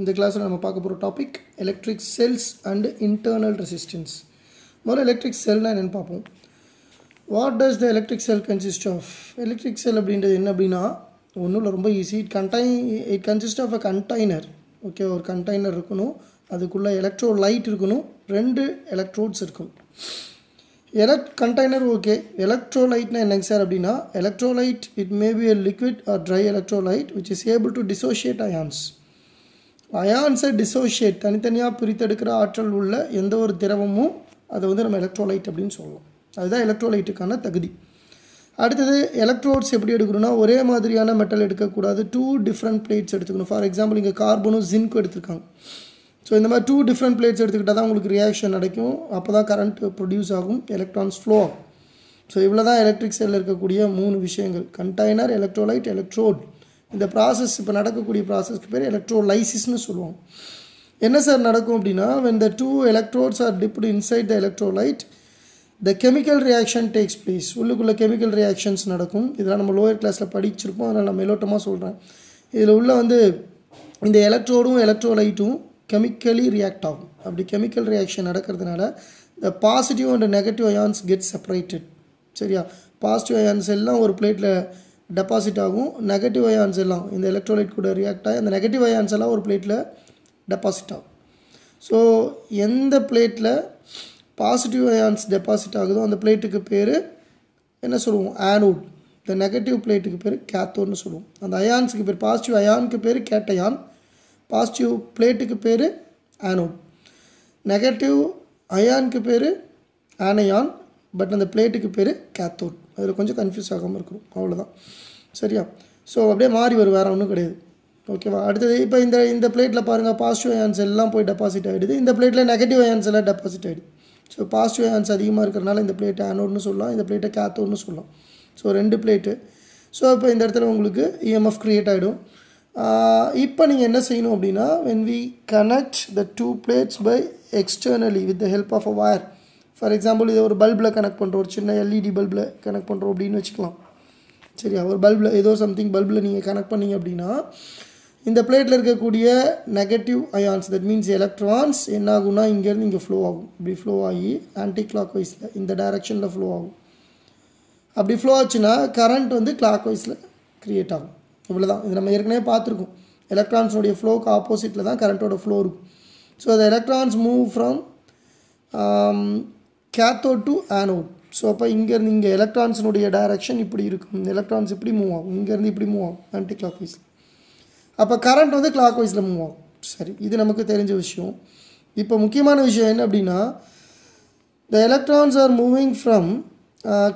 இந்த கிளாஸில் நம்ம பார்க்க போகிற topic electric cells and internal resistance முதல்ல எலக்ட்ரிக் செல்னால் என்னென்னு பார்ப்போம். What does the electric cell consist of electric cell அப்படின்றது என்ன அப்படின்னா ஒன்றும் இல்லை ரொம்ப easy it contain it consist of a container okay ஒரு கண்டெய்னர் இருக்கணும். அதுக்குள்ளே எலக்ட்ரோ லைட் இருக்கணும். ரெண்டு எலக்ட்ரோட்ஸ் இருக்கும். எலக்ட் கண்டெய்னர் ஓகே எலக்ட்ரோலைட்னா என்னங்க சார் அப்படின்னா electrolyte it may be a liquid or dry electrolyte which is able to dissociate ions அயான்ஸை dissociate தனித்தனியாக பிரித்தெடுக்கிற ஆற்றல் உள்ள எந்த ஒரு திரவமும் அதை வந்து நம்ம எலக்ட்ரோலைட் அப்படின்னு சொல்லலாம் அதுதான் எலக்ட்ரோலைட்டுக்கான தகுதி. அடுத்தது எலக்ட்ரோட்ஸ் எப்படி எடுக்கணும்னா ஒரே மாதிரியான மெட்டல் எடுக்கக்கூடாது. டூ டிஃப்ரெண்ட் பிளேட்ஸ் எடுத்துக்கணும். ஃபார் எக்ஸாம்பிள் இங்கே கார்பனும் ஜிங்க்கும் எடுத்திருக்காங்க. ஸோ இந்த மாதிரி டூ டிஃப்ரெண்ட் பிளேட்ஸ் எடுத்துக்கிட்டால் தான் உங்களுக்கு ரியாக்ஷன் நடக்கும். அப்போ தான் கரண்ட் ப்ரொடியூஸ் ஆகும் எலக்ட்ரான்ஸ் ஃப்ளோ ஆகும். ஸோ இவ்வளோ தான் எலக்ட்ரிக் செல்லில் இருக்கக்கூடிய மூணு விஷயங்கள். கண்டெய்னர் எலக்ட்ரோலைட் எலக்ட்ரோட் இந்த ப்ராசஸ் இப்போ நடக்கக்கூடிய ப்ராசஸ்க்கு பேர் எலக்ட்ரோலைசிஸ்னு சொல்லுவோம். என்ன சார் நடக்கும் அப்படின்னா when the two electrodes are dipped inside the electrolyte the chemical reaction takes place உள்ளுக்குள்ளே கெமிக்கல் ரியாக்ஷன்ஸ் நடக்கும். இதெல்லாம் நம்ம லோயர் கிளாஸில் படிச்சிருப்போம். அதனால் நான் மெலோட்டமாக சொல்கிறேன் இதில் உள்ள வந்து இந்த எலக்ட்ரோடும் எலக்ட்ரோலைட்டும் கெமிக்கலி ரியாக்ட் ஆகும். அப்படி கெமிக்கல் ரியாக்ஷன் நடக்கிறதுனால the positive and negative ions get separated சரியா? பாசிட்டிவ் அயான்ஸ் எல்லாம் ஒரு பிளேட்டில் டெபாசிட் ஆகும். நெகட்டிவ் அயான்ஸ் எல்லாம் இந்த எலக்ட்ரோலைட் கூட ரியாக்ட் ஆகி அந்த நெகட்டிவ் அயான்ஸ் எல்லாம் ஒரு பிளேட்டில் டெபாசிட் ஆகும். ஸோ எந்த பிளேட்டில் பாசிட்டிவ் அயான்ஸ் டெபாசிட் ஆகுதோ அந்த பிளேட்டுக்கு பேர் என்ன சொல்லுவோம்? ஆனோட் இந்த நெகட்டிவ் பிளேட்டுக்கு பேர் கேத்தோன்னு சொல்லுவோம். அந்த அயான்ஸுக்கு பேர் பாசிட்டிவ் அயானுக்கு பேர் கேட்டயான் பாசிட்டிவ் பிளேட்டுக்கு பேர் ஆனோட் நெகட்டிவ் அயானுக்கு பேர் ஆனையான் பட் அந்த பிளேட்டுக்கு பேர் கேத்தோட் அதில் கொஞ்சம் கன்ஃபியூஸ் ஆகாமல் இருக்கணும். அவ்வளோதான் சரியா? ஸோ அப்படியே மாறி வரும். வேறு ஒன்றும் கிடையாது. ஓகேவா அடுத்தது இப்போ இந்த இந்த பிளேட்டில் பாருங்கள் பாசிட்டிவ் அயான்ஸ் எல்லாம் போய் டெபாசிட் ஆகிடுது இந்த பிளேட்டில் நெகட்டிவ் அயான்ஸ் எல்லாம் டெபாசிட் ஆகிடுது ஸோ பாசிட்டிவ் அயான்ஸ் அதிகமாக இருக்கிறனால இந்த பிளேட்டை ஆனோட்னு சொல்லலாம் இந்த பிளேட்டை கேத்தோட்னு சொல்லலாம். ஸோ ரெண்டு பிளேட்டு ஸோ இப்போ இந்த இடத்துல உங்களுக்கு இஎம்எஃப் க்ரியேட் ஆகிடும் இப்போ நீங்கள் என்ன செய்யணும் அப்படின்னா when we connect the two plates by externally with the help of a wire for example இதை ஒரு பல்பில் கனெக்ட் பண்ணுறோம் ஒரு சின்ன எல்இடி பல்பில் கனெக்ட் பண்ணுறோம் அப்படின்னு வச்சுக்கலாம். சரியா? ஒரு பல்பில் ஏதோ சம்திங் பல்பில் நீங்கள் கனெக்ட் பண்ணீங்க அப்படின்னா இந்த பிளேட்டில் இருக்கக்கூடிய negative ions that means electrons என்ன ஆகும்னா இங்கேருந்து இங்கே ஃப்ளோ ஆகும். இப்படி ஃப்ளோ ஆகி ஆன்டி கிளாக் வைஸில் இந்த டைரக்ஷனில் ஃப்ளோ ஆகும். அப்படி ஃப்ளோ ஆச்சுன்னா கரண்ட் வந்து கிளாக் வைஸில் க்ரியேட் ஆகும். இவ்வளோ தான் இது நம்ம ஏற்கனவே பார்த்துருக்கோம். எலக்ட்ரான்ஸோடைய ஃப்ளோக்கு ஆப்போசிட்டில் தான் கரண்ட்டோட ஃப்ளோ இருக்கும். ஸோ அந்த electrons move from cathode to anode so அப்போ இங்கேருந்து இங்கே எலக்ட்ரான்ஸினுடைய டைரக்ஷன் இப்படி இருக்கும். எலக்ட்ரான்ஸ் இப்படி மூவ் ஆகும். இங்கேருந்து இப்படி மூவ் ஆகும். ஆன்டி கிளாக் வைஸ் அப்போ கரண்ட் வந்து கிளாக் வைஸில் மூவ் ஆகும். சரி இது நமக்கு தெரிஞ்ச விஷயம். இப்போ முக்கியமான விஷயம் என்ன அப்படின்னா the electrons are moving from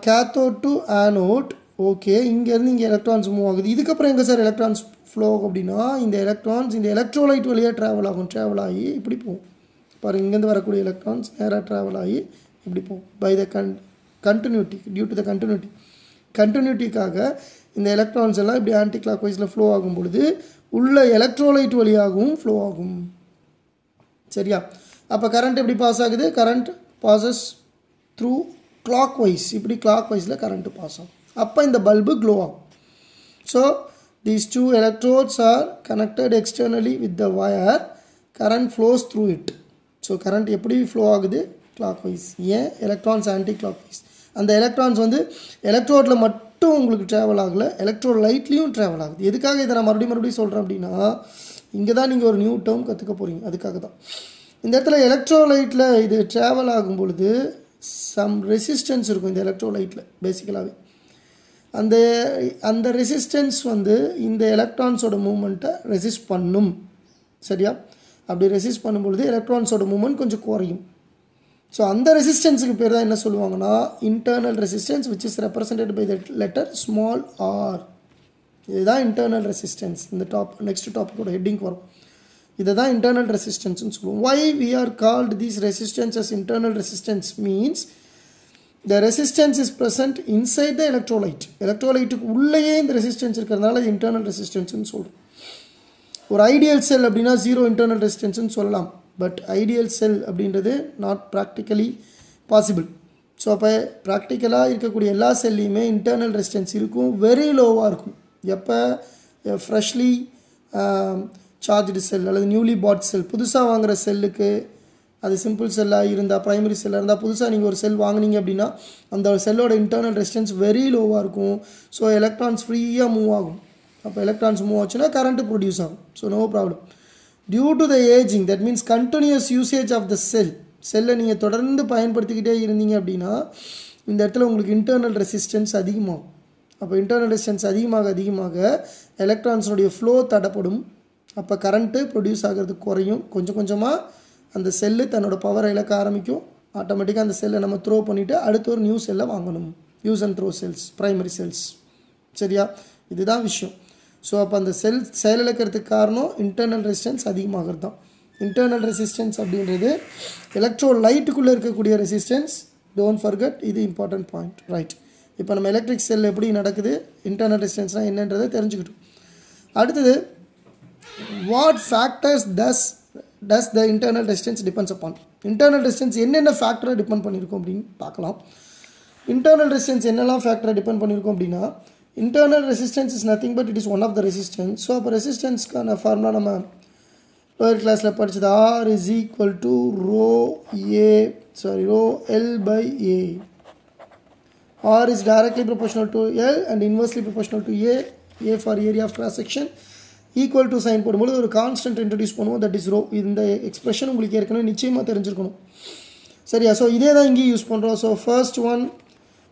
cathode to anode okay இங்கேருந்து இங்கே எலக்ட்ரான்ஸ் மூவ் ஆகுது. இதுக்கப்புறம் எங்கே சார் எலக்ட்ரான்ஸ் ஃப்ளோ ஆகும் அப்படின்னா இந்த எலக்ட்ரான்ஸ் இந்த எலக்ட்ரோலைட் வழியாக ட்ராவல் ஆகும். ட்ராவல் ஆகி இப்படி போகும். பாருங்கள் இங்கேருந்து வரக்கூடிய எலக்ட்ரான்ஸ் நேராக ட்ராவல் ஆகி இப்படி போகும் by the con continuity due to the continuity கண்டினியூட்டிக்காக இந்த எலக்ட்ரான்ஸ் எல்லாம் இப்படி ஆன்டி கிளாக் வைஸில் ஃப்ளோ ஆகும் பொழுது உள்ள எலக்ட்ரோலைட் வழியாகவும் ஃப்ளோ ஆகும். சரியா? அப்போ கரண்ட் எப்படி பாஸ் ஆகுது? Current passes through clockwise இப்படி கிளாக் வைஸில் கரண்ட்டு பாஸ் ஆகும். அப்போ இந்த பல்பு க்ளோ ஆகும். So these two electrodes are connected externally with the wire current flows through it so current எப்படி ஃப்ளோ ஆகுது? கிளாக்வைஸ் ஏன்? எலக்ட்ரான்ஸ் ஆன்டி கிளாக்வைஸ் அந்த எலக்ட்ரான்ஸ் வந்து எலக்ட்ரோடில் மட்டும் உங்களுக்கு ட்ராவல் ஆகலை எலக்ட்ரோ லைட்லேயும் ட்ராவல் ஆகுது. எதுக்காக இதை நான் மறுபடியும் மறுபடியும் சொல்கிறேன் அப்படின்னா இங்கே தான் நீங்கள் ஒரு நியூ டேர்ம் கற்றுக்க போகிறீங்க அதுக்காக தான். இந்த இடத்துல எலக்ட்ரோலைட்டில் இது ட்ராவல் ஆகும் பொழுது சம் ரெசிஸ்டன்ஸ் இருக்கும் இந்த எலக்ட்ரோலைட்டில் பேசிக்கலாகவே அந்த அந்த ரெசிஸ்டன்ஸ் வந்து இந்த எலக்ட்ரான்ஸோட மூமெண்ட்டை ரெசிஸ்ட் பண்ணும். சரியா? அப்படி ரெசிஸ்ட் பண்ணும்பொழுது எலக்ட்ரான்ஸோட மூமெண்ட் கொஞ்சம் குறையும். ஸோ அந்த ரெசிஸ்டன்ஸுக்கு பேர் தான் என்ன சொல்லுவாங்கன்னா internal resistance which is represented by the letter small r இதுதான் இன்டர்னல் ரெசிஸ்டன்ஸ் இந்த டாப் நெக்ஸ்ட் டாப்பிக்கோட ஹெட்டிங் வரும். இதை தான் இன்டர்னல் ரெசிஸ்டன்ஸ்னு சொல்லுவோம். Why we are called these resistance as internal resistance means the resistance is present inside the electrolyte எலக்ட்ரோலைட்டுக்கு உள்ளேயே இந்த ரெசிஸ்டன்ஸ் இருக்கிறதுனால இது இன்டர்னல் ரெசிஸ்டன்ஸ்னு சொல்கிறோம் ஒரு ஐடியல் செல் அப்படின்னா ஜீரோ இன்டர்னல் ரெசிஸ்டன்ஸ்னு சொல்லலாம். பட் ஐடியல் செல் அப்படின்றது நாட் ப்ராக்டிக்கலி பாசிபிள் ஸோ அப்போ ப்ராக்டிக்கலாக இருக்கக்கூடிய எல்லா செல்லையுமே இன்டர்னல் ரெசிஸ்டன்ஸ் இருக்கும் வெரி லோவாக இருக்கும். எப்போ? ஃப்ரெஷ்லி சார்ஜ்டு செல் அல்லது நியூலி பாட் செல் புதுசாக வாங்குகிற செல்லுக்கு அது சிம்பிள் செல்லாக இருந்தால் ப்ரைமரி செல்லாக இருந்தால் புதுசாக நீங்கள் ஒரு செல் வாங்குனீங்க அப்படின்னா அந்த செல்லோட இன்டர்னல் ரெசிஸ்டன்ஸ் வெரி லோவாக இருக்கும். ஸோ எலக்ட்ரான்ஸ் ஃப்ரீயாக மூவ் ஆகும். அப்போ எலக்ட்ரான்ஸ் மூவ் ஆச்சுன்னா கரண்ட் ப்ரொடியூஸ் ஆகும். So no problem due to the ageing that means continuous usage of the cell செல்லை நீங்கள் தொடர்ந்து பயன்படுத்திக்கிட்டே இருந்தீங்க அப்படின்னா இந்த இடத்துல உங்களுக்கு இன்டர்னல் ரெசிஸ்டன்ஸ் அதிகமாகும். அப்போ இன்டர்னல் ரெசிஸ்டன்ஸ் அதிகமாக அதிகமாக எலக்ட்ரான்ஸினுடைய ஃப்ளோ தடப்படும். அப்போ கரண்ட்டு ப்ரொடியூஸ் ஆகிறது குறையும். கொஞ்சம் கொஞ்சமாக அந்த செல்லு தன்னோட பவரை இழக்க ஆரம்பிக்கும். ஆட்டோமேட்டிக்காக அந்த செல்லை நம்ம த்ரோ பண்ணிவிட்டு அடுத்த ஒரு நியூ செல்லை வாங்கணும். Use and throw cells primary cells சரியா? இதுதான் விஷயம். ஸோ அப்போ அந்த செல் செயலிழக்கிறதுக்கு காரணம் இன்டர்னல் ரெசிஸ்டன்ஸ் அதிகமாகிறது தான் இன்டர்னல் ரெசிஸ்டன்ஸ் அப்படின்றது எலக்ட்ரோ லைட்டுக்குள்ளே இருக்கக்கூடிய ரெசிஸ்டன்ஸ் டோன்ட் ஃபர்கட் இது இம்பார்ட்டன்ட் பாயிண்ட் ரைட் இப்போ நம்ம எலக்ட்ரிக் செல் எப்படி நடக்குது? இன்டர்னல் ரெசிஸ்டன்ஸ்னால் என்னன்றதை தெரிஞ்சுக்கிட்டோம். அடுத்தது what factors does does the internal resistance depends upon internal resistance என்னென்ன ஃபேக்டரை டிபெண்ட் பண்ணியிருக்கோம் அப்படின்னு பார்க்கலாம். இன்டர்னல் ரெசிஸ்டன்ஸ் என்னெல்லாம் ஃபேக்டரை டிபெண்ட் பண்ணியிருக்கோம் அப்படின்னா internal resistance is nothing but it is one of the resistance so அப்போ ரெசிஸ்டன்ஸ்க்கான ஃபார்முலா நம்ம லோயர் கிளாஸில் படித்தது R is equal to rho A sorry rho L by A R is directly proportional to L and inversely proportional to A A for area of cross section equal to sign போடும்போது ஒரு constant introduce பண்ணுவோம். That is rho இந்த expression உங்களுக்கு ஏற்கனவே நிச்சயமாக தெரிஞ்சிருக்கணும். சரியா? So இதே தான் இங்கேயும் யூஸ் பண்ணுறோம் so first one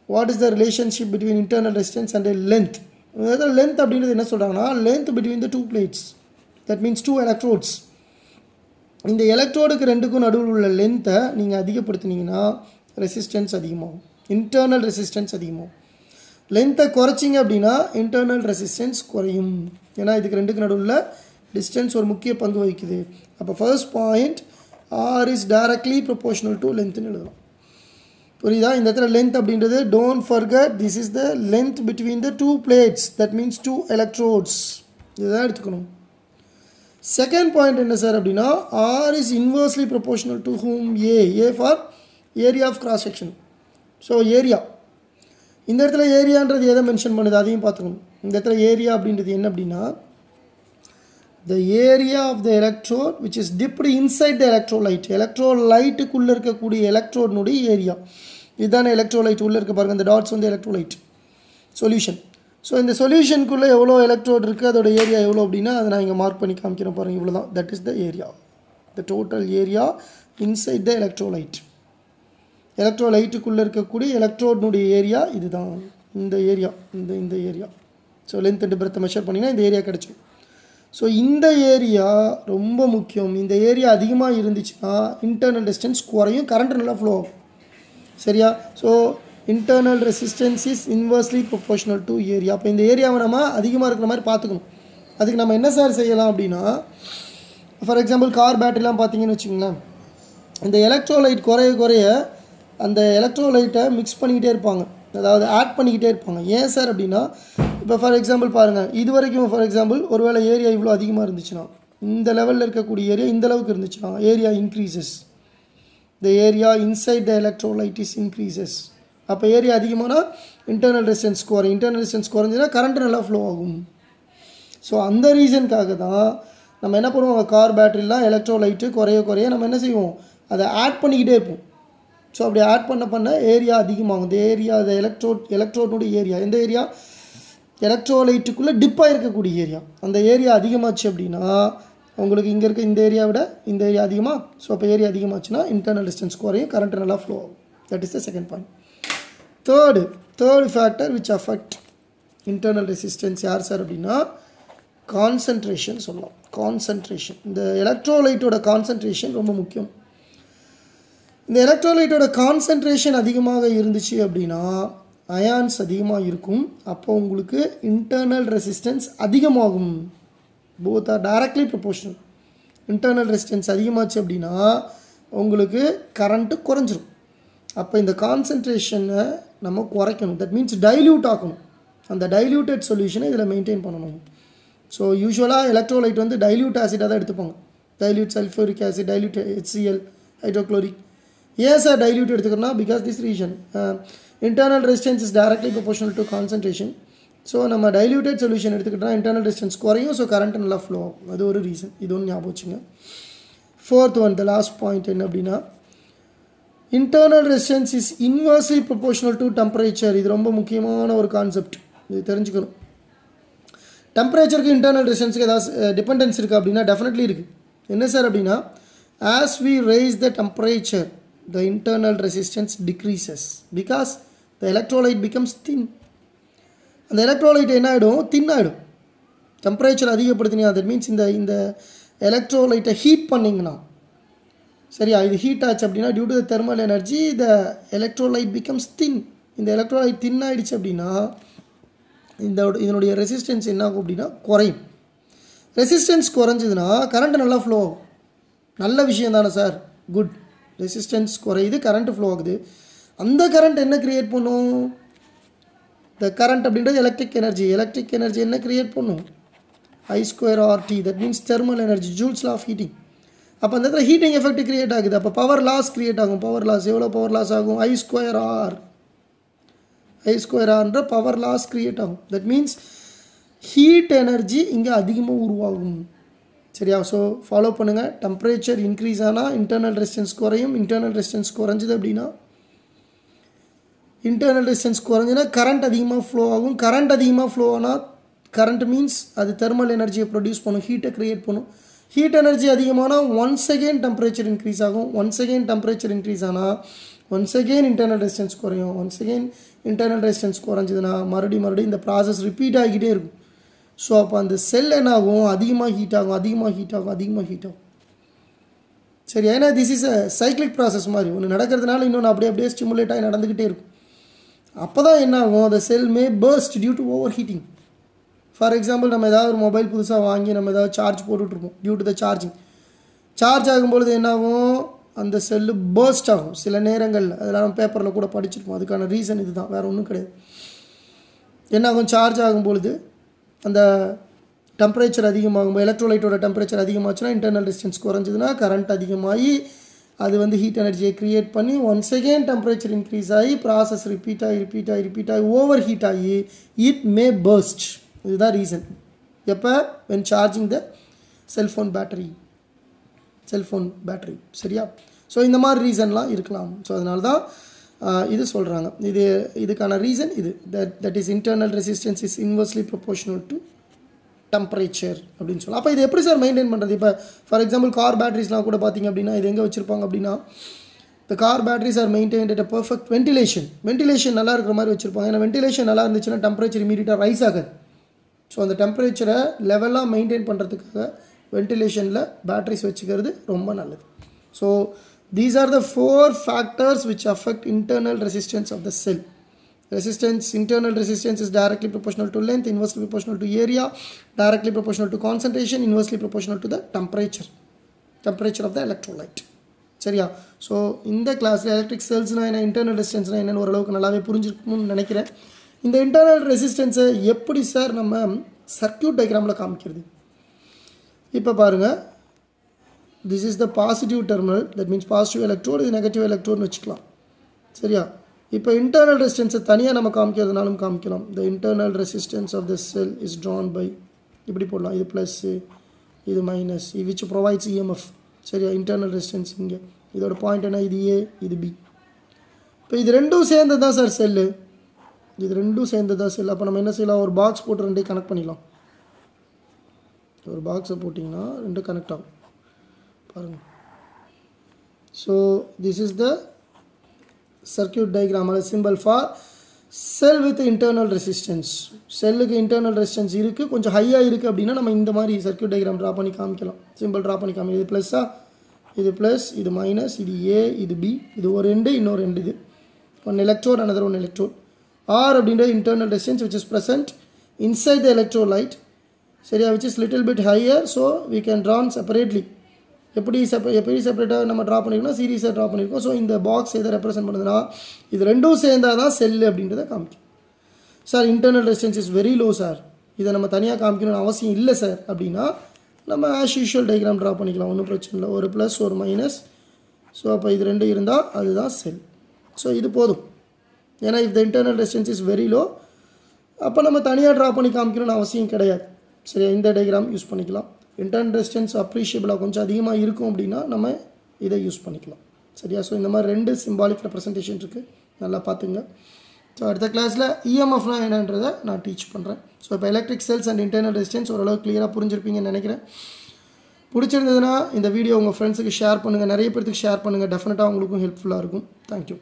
what is the relationship between internal resistance and length அதாவது லென்த் அப்படின்றது என்ன சொல்கிறாங்கன்னா length between the two plates that means two electrodes இந்த எலக்ட்ரோடுக்கு ரெண்டுக்கும் நடுவில் உள்ள லென்த்தை நீங்கள் அதிகப்படுத்துனீங்கன்னா ரெசிஸ்டன்ஸ் அதிகமாகும். இன்டர்னல் ரெசிஸ்டன்ஸ் அதிகமாகும். லென்த்தை குறைச்சிங்க அப்படின்னா இன்டர்னல் ரெசிஸ்டன்ஸ் குறையும். ஏன்னா இதுக்கு ரெண்டுக்கு நடுவில் டிஸ்டன்ஸ் ஒரு முக்கிய பங்கு வகிக்குது. அப்போ first point R is directly proportional to லென்த்துன்னு எழுதலாம். புரியுதா? இந்த இடத்துல லென்த் அப்படின்றது don't forget this is the length between the two plates that means two electrodes இதுதான் எடுத்துக்கணும். செகண்ட் பாயிண்ட் என்ன சார் அப்படின்னா R is inversely proportional to hmm A A for area of cross section so area இந்த இடத்துல ஏரியான்றது எதை mention பண்ணுது? அதையும் பார்த்துக்கணும். இந்த இடத்துல ஏரியா அப்படின்றது என்ன அப்படின்னா the area of the electrode which is dipped inside the electrolyte எலக்ட்ரோலைட்டுக்குள்ளே இருக்கக்கூடிய எலக்ட்ரோட்னுடைய ஏரியா இதுதானே எலக்ட்ரோலைட் உள்ளே இருக்க பாருங்கள் இந்த டாட்ஸ் வந்து எலக்ட்ரோலைட் சொல்யூஷன் ஸோ இந்த சொல்யூஷனுக்குள்ளே எவ்வளோ எலக்ட்ரோட் இருக்குது அதோட ஏரியா எவ்வளோ அப்படின்னா அதை நான் இங்கே மார்க் பண்ணி காமிக்கிறேன் பாருங்கள் இவ்வளோ தான் that is the area the total area inside the electrolyte எலக்ட்ரோலைட்டுக்குள்ளே இருக்கக்கூடிய எலக்ட்ரோட்னுடைய ஏரியா இதுதான். இந்த ஏரியா இந்த இந்த ஏரியா ஸோ லென்த் அண்ட் பிரெத்தை மெஷர் பண்ணிங்கன்னா இந்த ஏரியா கிடச்சிடும் ஸோ இந்த ஏரியா ரொம்ப முக்கியம். இந்த ஏரியா அதிகமாக இருந்துச்சுன்னா இன்டர்னல் டிஸ்டன்ஸ் குறையும் கரண்ட் நல்லா ஃப்ளோ ஆகும். சரியா? So internal resistance is inversely proportional to area அப்போ இந்த ஏரியாவை நம்ம அதிகமாக இருக்கிற மாதிரி பார்த்துக்கணும். அதுக்கு நம்ம என்ன சார் செய்யலாம் அப்படின்னா ஃபார் எக்ஸாம்பிள் கார் பேட்டரிலாம் பார்த்தீங்கன்னு வச்சுங்களேன் இந்த எலக்ட்ரோலைட் குறைய குறைய அந்த எலக்ட்ரோலைட்டை மிக்ஸ் பண்ணிக்கிட்டே இருப்பாங்க. அதாவது ஆட் பண்ணிக்கிட்டே இருப்பாங்க. ஏன் சார் அப்படின்னா இப்போ ஃபார் எக்ஸாம்பிள் பாருங்கள் இது வரைக்கும் ஃபார் எக்ஸாம்பிள் ஒருவேளை ஏரியா இவ்வளோ அதிகமாக இருந்துச்சுன்னா இந்த லெவலில் இருக்கக்கூடிய ஏரியா இந்த அளவுக்கு இருந்துச்சுன்னா area increases the area inside the electrolyte is increases அப்போ ஏரியா அதிகமானா இன்டர்னல் ரெசிஸ்டன்ஸ் குறையும். இன்டர்னல் ரெசிஸ்டன்ஸ் குறைஞ்சினா கரண்ட் நல்லா ஃப்ளோ ஆகும். ஸோ அந்த ரீசனுக்காக தான் நம்ம என்ன பண்ணுவோம்? கார் பேட்டரிலாம் எலக்ட்ரோலைட்டு குறைய குறைய நம்ம என்ன செய்வோம்? அதை ஆட் பண்ணிக்கிட்டே இருப்போம். ஸோ அப்படி ஆட் பண்ண பண்ண ஏரியா அதிகமாகும். இந்த ஏரியா இந்த எலக்ட்ரோட் எலக்ட்ரோனுடைய ஏரியா எந்த ஏரியா எலக்ட்ரோலைட்டுக்குள்ளே டிப்பாக இருக்கக்கூடிய ஏரியா அந்த ஏரியா அதிகமாச்சு அப்படின்னா உங்களுக்கு இங்கே இருக்க இந்த ஏரியா விட இந்த ஏரியா அதிகமாக ஸோ அப்போ ஏரியா அதிகமாகச்சுன்னா இன்டர்னல் டிஸ்டன்ஸ் குறையும் கரண்ட் நல்லா ஃப்ளோ ஆகும். That is the second point third third factor which affect internal resistance யார் சார் அப்படின்னா கான்சன்ட்ரேஷன் சொல்லலாம். கான்சன்ட்ரேஷன் இந்த எலக்ட்ரோலைட்டோட கான்சன்ட்ரேஷன் ரொம்ப முக்கியம். இந்த எலக்ட்ரோலைட்டோட கான்சன்ட்ரேஷன் அதிகமாக இருந்துச்சு அப்படின்னா அயான்ஸ் அதிகமாக இருக்கும். அப்போ உங்களுக்கு இன்டர்னல் ரெசிஸ்டன்ஸ் அதிகமாகும். Both R directly proportional internal resistance அதிகமாச்சு அப்படின்னா உங்களுக்கு கரண்ட்டு குறைஞ்சிரும். அப்போ இந்த கான்சன்ட்ரேஷனை நம்ம குறைக்கணும். தட் மீன்ஸ் டைல்யூட் ஆக்கணும். அந்த டைல்யூட்டட் சொல்யூஷனை இதில் மெயின்டைன் பண்ணணும். ஸோ யூஸ்வலாக எலக்ட்ரோலைட் வந்து டைல்யூட் ஆசிடாக தான் எடுத்துப்பாங்க. Dilute sulphuric acid dilute HCl hydrochloric ஏன் sir dilute எடுத்துக்கிறோம்னா because this reason internal resistance is directly proportional to concentration so நம்ம டைல்யூட்டட் சொல்யூஷன் எடுத்துக்கிட்டோம்னா இன்டர்னல் ரெசிஸ்டன்ஸ் குறையும். ஸோ கரண்ட் நல்லா ஃப்ளோ ஆகும் அது ஒரு ரீசன் இது ஒன்று ஞாபகம் வச்சுங்க. Fourth one the last point என்ன அப்படின்னா internal resistance is inversely proportional to temperature இது ரொம்ப முக்கியமான ஒரு கான்செப்ட் இது தெரிஞ்சுக்கணும். டெம்பரேச்சருக்கு இன்டர்னல் ரெசிஸ்டன்ஸுக்கு ஏதாவது டிபெண்டன்ஸ் இருக்குது அப்படின்னா டெஃபினெட்லி இருக்குது என்ன சார் அப்படின்னா as we raise the temperature the internal resistance decreases because the electrolyte becomes thin அந்த எலக்ட்ரோலைட் என்ன ஆகிடும் தின் ஆகிடும் டெம்பரேச்சர் அதிகப்படுத்தினீங்க தட் மீன்ஸ் இந்த இந்த எலக்ட்ரோலைட்டை ஹீட் பண்ணிங்கன்னா. சரியா? இது ஹீட் ஆச்சு அப்படின்னா due to the thermal energy the electrolyte becomes thin இந்த எலக்ட்ரோலைட் தின் ஆயிடுச்சு அப்படின்னா இந்த இதனுடைய ரெசிஸ்டன்ஸ் என்ன ஆகும் அப்படின்னா குறையும். ரெசிஸ்டன்ஸ் குறைஞ்சதுன்னா கரண்ட் நல்லா ஃப்ளோ ஆகும். நல்ல விஷயம் தானே சார் குட் ரெசிஸ்டன்ஸ் குறையுது கரண்ட் ஃப்ளோ ஆகுது. அந்த கரண்ட் என்ன க்ரியேட் பண்ணும்? த கரண்ட் அப்படின்றது எலக்ட்ரிக் எனர்ஜி எலக்ட்ரிக் எனர்ஜி என்ன கிரியேட் பண்ணும்? I square RT that means thermal energy joules of heating அப்போ அந்த இடத்துல ஹீட்டிங் எஃபெக்ட் கிரியேட் ஆகுது. அப்போ பவர் லாஸ் கிரியேட் ஆகும். பவர் லாஸ் எவ்வளோ பவர் லாஸ் ஆகும்? I square R I square ஆர்ன்ற power loss create ஆகும். தட் மீன்ஸ் ஹீட் எனர்ஜி இங்கே அதிகமாக உருவாகும். சரியா? ஸோ ஃபாலோ பண்ணுங்கள் டெம்பரேச்சர் இன்க்ரீஸ் ஆனால் இன்டர்னல் ரெசிஸ்டன்ஸ் குறையும். இன்டர்னல் ரெசிஸ்டன்ஸ் குறைஞ்சது அப்படின்னா இன்டர்னல் ரெசிஸ்டன்ஸ் குறைஞ்சுன்னா கரண்ட் அதிகமாக ஃப்ளோ ஆகும். கரண்ட் அதிகமாக ஃப்ளோ ஆனால் கரண்ட் மீன்ஸ் அது தெர்மல் எனர்ஜியை ப்ரொடியூஸ் பண்ணும். ஹீட்டை க்ரியேட் பண்ணும். ஹீட் எனர்ஜி அதிகமானால் ஒன் செகண்ட் டெம்பரேச்சர் இன்க்ரீஸ் ஆகும். ஒன் செகண்ட் டெம்பரேச்சர் இன்க்ரீஸ் ஆனால் ஒன் செகண்ட் இன்டர்னல் ரெசிஸ்டன்ஸ் குறையும். ஒன் செகண்ட் இன்டர்னல் ரெசிஸ்டன்ஸ் குறைஞ்சதுன்னா மறுபடியும் மறுபடியும் இந்த ப்ராசஸ் ரிப்பீட் ஆகிக்கிட்டே இருக்கும். ஸோ அப்போ அந்த செல் என்ன ஆகும் அதிகமாக ஹீட் ஆகும். அதிகமாக ஹீட் ஆகும். அதிகமாக ஹீட் ஆகும். சரி ஏன்னா this is a cyclic process மாதிரி. ஒன்று நடக்கிறதுனால இன்னொன்று அப்படியே அப்படியே ஸ்டிமுலேட் ஆகி நடந்துக்கிட்டே இருக்கும். அப்போ தான் என்ன ஆகும்? அந்த cell may burst due to over heating for example நம்ம ஏதாவது ஒரு மொபைல் புதுசாக வாங்கி நம்ம ஏதாவது charge போட்டுட்ருப்போம் due to the charging charge ஆகும்பொழுது என்னாகும் அந்த செல்லு பர்ஸ்ட் ஆகும். சில நேரங்களில். அதெல்லாம் பேப்பரில் கூட படிச்சிருப்போம். அதுக்கான ரீசன் இதுதான். வேறு ஒன்றும் கிடையாது. என்ன ஆகும்? சார்ஜ் ஆகும்பொழுது அந்த டெம்பரேச்சர் அதிகமாகும் எலக்ட்ரோலைட்டோட டெம்பரேச்சர் அதிகமாச்சுன்னா இன்டர்னல் ரெசிஸ்டன்ஸ் குறைஞ்சதுன்னா கரண்ட் அதிகமாகி அது வந்து ஹீட் எனர்ஜியை க்ரியேட் பண்ணி ஒன் செகண்ட் டெம்பரேச்சர் இன்க்ரீஸ் ஆகி ப்ராசஸ் ரிப்பீட் ஆகி ரிப்பீட் ஆகி ரிப்பீட் ஆகி ஓவர் ஹீட் ஆகி இட் மே பர்ஸ்ட் இதுதான் ரீசன் எப்போ? When charging the cellphone battery cellphone battery சரியா? ஸோ இந்த மாதிரி ரீசன்லாம் இருக்கலாம். ஸோ அதனால தான் இது சொல்கிறாங்க இது இதுக்கான ரீசன் இது. That that is internal resistance is inversely proportional to temperature அப்படின்னு சொல்லலாம். அப்போ இது எப்படி சார் மெயின்டைன் பண்ணுறது இப்போ ஃபார் எக்ஸாம்பிள் கார் பேட்டரிஸ்லாம் கூட பார்த்தீங்க அப்படின்னா இது எங்கே வச்சுருப்பாங்க அப்படின்னா இந்த car batteries are maintain at perfect ventilation ventilation நல்லா இருக்கிற மாதிரி வச்சுருப்பாங்க. ஏன்னா வென்டிலேஷன் நல்லா இருந்துச்சுன்னா டெம்பரேச்சர் இமீடியட்டாக ரைஸ் ஆகாது. ஸோ அந்த டெம்பரேச்சரை லெவலாக மெயின்டைன் பண்ணுறதுக்காக வென்டிலேஷனில் பேட்டரிஸ் வச்சுக்கிறது ரொம்ப நல்லது. So these are the four factors which affect internal resistance of the cell resistance internal resistance is directly proportional to length inversely proportional to area directly proportional to concentration inversely proportional to the temperature temperature of the electrolyte சரியா so இந்த கிளாஸில் electric செல்ஸ்னால் என்ன internal ரெசிஸ்டன்ஸ்னால் என்னென்னு ஓரளவுக்கு நல்லாவே புரிஞ்சிருக்கணும்னு நினைக்கிறேன் இந்த internal ரெசிஸ்டன்ஸை எப்படி சார் நம்ம சர்க்கியூட் டயக்ராமில் காமிக்கிறது இப்போ பாருங்கள் this is the positive terminal that means positive electrode இது நெகட்டிவ் எலக்ட்ரோன்னு வச்சுக்கலாம் சரியா இப்போ இன்டர்னல் ரெசிஸ்டன்ஸை தனியாக நம்ம காமிக்கிறதுனாலும் காமிக்கலாம். The internal resistance of the cell is drawn by இப்படி போடலாம். இது ப்ளஸ்ஸு இது மைனஸ் விச் ப்ரொவைட்ஸ் இஎம்எஃப் சரியா? இன்டர்னல் ரெசிஸ்டன்ஸ் இங்கே. இதோட பாயிண்ட் என்ன? இது ஏ இது பி இப்போ இது ரெண்டும் சேர்ந்தது தான் சார் செல்லு இது ரெண்டும் சேர்ந்தது தான் செல் அப்போ நம்ம என்ன செய்யலாம்? ஒரு பாக்ஸ் போட்டு ரெண்டையும் கனெக்ட் பண்ணிடலாம். ஒரு பாக்ஸை போட்டிங்கன்னா ரெண்டும் கனெக்ட் ஆகும். பாருங்கள் so this is the circuit diagram அல்லது simple for cell with internal resistance செல்லுக்கு இன்டர்னல் ரெசிஸ்டன்ஸ் இருக்குது கொஞ்சம் ஹையாக இருக்குது அப்படின்னா நம்ம இந்த மாதிரி சர்க்கியூட் டயக்ராம் ட்ரா பண்ணி காமிக்கலாம். சிம்பிள் ட்ரா பண்ணி காமிக்கலாம். இது ப்ளஸ்ஸா இது ப்ளஸ் இது மைனஸ் இது ஏ இது பி இது ஒரு ரெண்டு இன்னொரு ரெண்டு இது. One electrode another one electrode R அப்படின்ற internal resistance which is present inside the electrolyte சரியா? Which is little bit higher so we can drawn separately எப்படி செப்பரே எப்படி செப்பரேட்டாக நம்ம ட்ரா பண்ணியிருக்கோம் சீரியஸாக ட்ரா பண்ணியிருக்கோம் ஸோ இந்த பாக்ஸ் எதை ரெப்ரசென்ட் பண்ணுதுன்னா இது ரெண்டும் சேர்ந்தால் தான் செல்லு அப்படின்றத காமிக்கும். Sir internal resistance is very low sir இதை நம்ம தனியாக காமிக்கணும்னு அவசியம் இல்லை சார் அப்படின்னா நம்ம ஆஸ் யூஷுவல் டைக்ராம் ட்ரா பண்ணிக்கலாம். ஒன்றும் பிரச்சனை இல்லை. ஒரு ப்ளஸ் ஒரு மைனஸ் ஸோ அப்போ இது ரெண்டு இருந்தால் அதுதான் செல் ஸோ இது போதும். ஏன்னா if the internal resistance is very low அப்போ நம்ம தனியாக ட்ரா பண்ணி காமிக்கணும்னு அவசியம் கிடையாது. சரியா? இந்த டைக்ராம் யூஸ் பண்ணிக்கலாம். இன்டர்ன் ரெசிஸ்டன்ஸ் அப்ரிஷியபிளாக கொஞ்சம் அதிகமாக இருக்கும் அப்படின்னா நம்ம இதை யூஸ் பண்ணிக்கலாம். சரியா? ஸோ இந்த மாதிரி ரெண்டு சிம்பாலிக் ரெப்ரசன்டேஷன் இருக்குது நல்லா பார்த்துங்க. ஸோ அடுத்த கிளாஸில் இஎம்எஃப்னா என்னன்றதை நான் டீச் பண்ணுறேன் ஸோ இப்போ electric cells and internal resistance ஓரளவு கிளியராக புரிஞ்சிருப்பீங்கன்னு நினைக்கிறேன். பிடிச்சிருந்ததுன்னா இந்த வீடியோ உங்கள் ஃப்ரெண்ட்ஸுக்கு ஷேர் பண்ணுங்கள் நிறைய பேர்த்துக்கு ஷேர் பண்ணுங்கள் டெஃபினட்டாக உங்களுக்கும் ஹெல்ப்ஃபுல்லாக இருக்கும். தேங்க்யூ